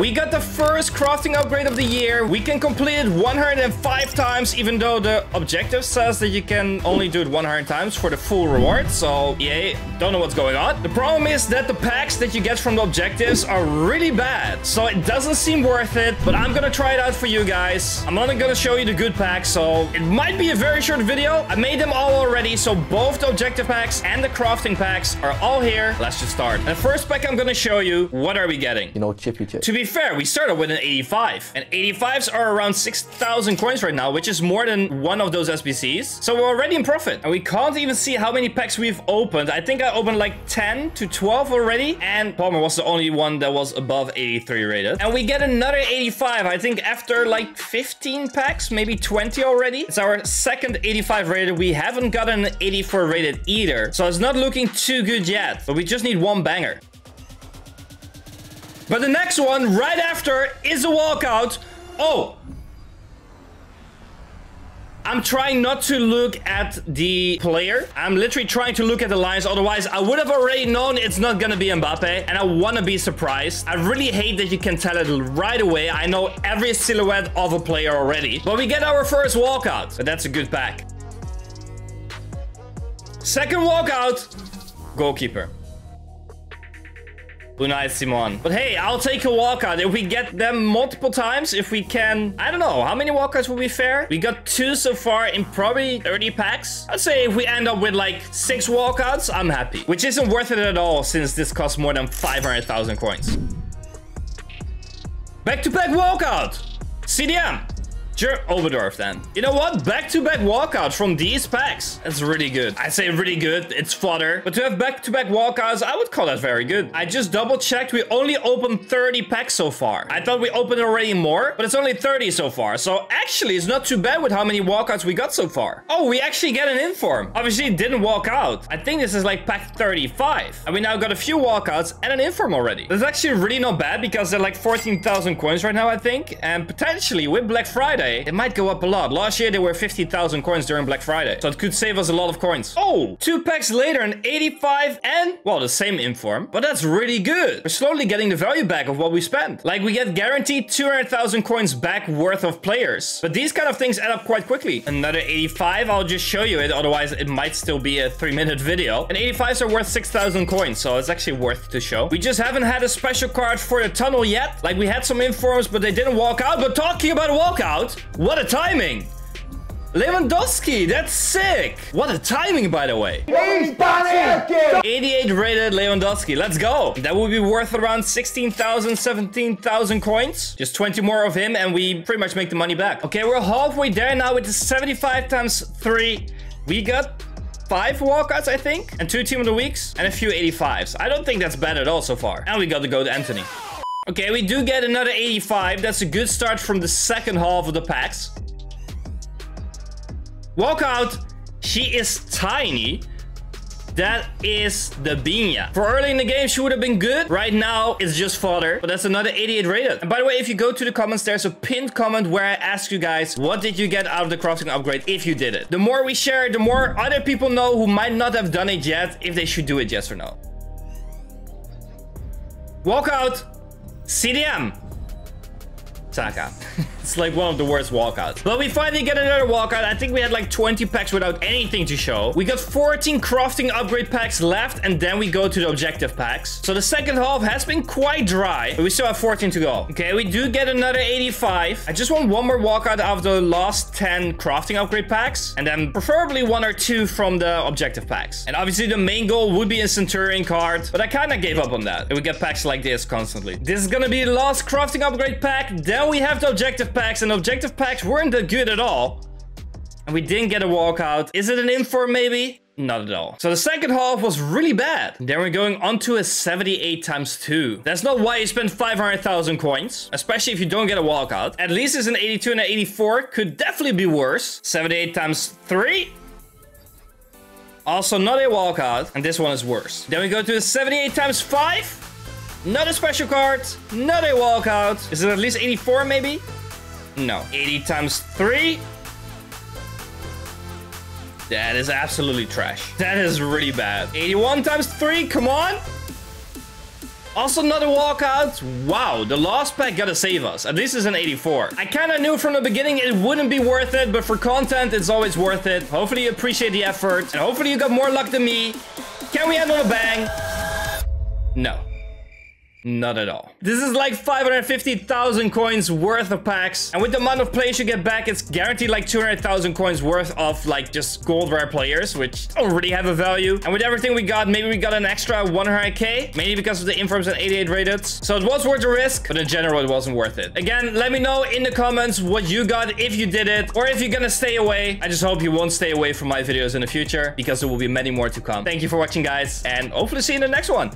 We got the first crafting upgrade of the year. We can complete it 105 times, even though the objective says that you can only do it 100 times for the full reward. So, yay, don't know what's going on. The problem is that the packs that you get from the objectives are really bad. So it doesn't seem worth it, but I'm gonna try it out for you guys. I'm only gonna show you the good packs, so it might be a very short video. I made them all already, so both the objective packs and the crafting packs are all here. Let's just start. The first pack I'm gonna show you, what are we getting? You know, chippy chip. To be fair, we started with an 85. And 85s are around 6,000 coins right now, which is more than one of those SBCs. So we're already in profit. And we can't even see how many packs we've opened. I think I opened like 10 to 12 already. And Palmer was the only one that was above 83 rated. And we get another 85, I think after like 15 packs, maybe 20 already. It's our second 85 rated. We haven't gotten an 84 rated either. So it's not looking too good yet. But we just need one banger. But the next one, right after, is a walkout. Oh! I'm trying not to look at the player. I'm literally trying to look at the lines. Otherwise, I would have already known it's not going to be Mbappe. And I want to be surprised. I really hate that you can tell it right away. I know every silhouette of a player already. But we get our first walkout. But that's a good pack. Second walkout. Goalkeeper. Unai Simon. But hey, I'll take a walkout. If we get them multiple times, if we can... I don't know. How many walkouts will be fair? We got two so far in probably 30 packs. I'd say if we end up with like six walkouts, I'm happy. Which isn't worth it at all since this costs more than 500,000 coins. Back-to-back walkout. CDM. Sure, Oberdorf then. You know what? Back-to-back -back walkouts from these packs. That's really good. I say really good. It's fodder. But to have back-to-back -back walkouts, I would call that very good. I just double-checked. We only opened 30 packs so far. I thought we opened already more, but it's only 30 so far. So actually, it's not too bad with how many walkouts we got so far. Oh, we actually get an inform. Obviously, it didn't walk out. I think this is like pack 35. And we now got a few walkouts and an inform already. That's actually really not bad because they're like 14,000 coins right now, I think. And potentially with Black Friday, it might go up a lot. Last year, there were 50,000 coins during Black Friday. So it could save us a lot of coins. Oh, two packs later, an 85 and, well, the same inform. But that's really good. We're slowly getting the value back of what we spent. Like, we get guaranteed 200,000 coins back worth of players. But these kind of things add up quite quickly. Another 85, I'll just show you it. Otherwise, it might still be a three-minute video. And 85s are worth 6,000 coins, so it's actually worth to show. We just haven't had a special card for the tunnel yet. Like, we had some informs, but they didn't walk out. But talking about walkout, what a timing! Lewandowski, that's sick! What a timing, by the way. 88 rated Lewandowski, let's go! That would be worth around 16,000, 17,000 coins. Just 20 more of him and we pretty much make the money back. Okay, we're halfway there now with the 75 times 3. We got five walkouts, I think, and two team of the weeks, and a few 85s. I don't think that's bad at all so far. And we got to go to Antony. Okay, we do get another 85. That's a good start from the second half of the packs. Walkout. She is tiny. That is Debinha. For early in the game, she would have been good. Right now, it's just fodder. But that's another 88 rated. And by the way, if you go to the comments, there's a pinned comment where I ask you guys, what did you get out of the crafting upgrade if you did it? The more we share, the more other people know who might not have done it yet, if they should do it, yes or no. Walkout. CDM. Saka. it's like one of the worst walkouts. But we finally get another walkout. I think we had like 20 packs without anything to show. We got 14 crafting upgrade packs left, and then we go to the objective packs. So the second half has been quite dry, but we still have 14 to go. Okay, we do get another 85. I just want one more walkout out of the last 10 crafting upgrade packs, and then preferably one or two from the objective packs. And obviously the main goal would be a Centurion card, but I kind of gave up on that. It would get packs like this constantly. This is gonna be the last crafting upgrade pack. Then we have the objective packs, and objective packs weren't that good at all. And we didn't get a walkout. Is it an inform maybe? Not at all. So the second half was really bad. Then we're going on to a 78 times 2. That's not why you spend 500,000 coins, especially if you don't get a walkout. At least it's an 82 and an 84. Could definitely be worse. 78 times 3. Also not a walkout. And this one is worse. Then we go to a 78 times 5. Not a special card. Not a walkout. Is it at least 84 maybe? No. 80 times 3. That is absolutely trash. That is really bad. 81 times 3, come on. Also, another walkout. Wow, the last pack gotta save us. At least it's an 84. I kind of knew from the beginning it wouldn't be worth it, but for content, it's always worth it. Hopefully you appreciate the effort, and hopefully you got more luck than me. Can we end on a bang? No. Not at all. This is like 550,000 coins worth of packs. And with the amount of plays you get back, it's guaranteed like 200,000 coins worth of like just gold rare players, which really have a value. And with everything we got, maybe we got an extra 100k, mainly because of the informs and 88 rated. So it was worth the risk, but in general, it wasn't worth it. Again, let me know in the comments what you got, if you did it, or if you're gonna stay away. I just hope you won't stay away from my videos in the future because there will be many more to come. Thank you for watching, guys, and hopefully see you in the next one.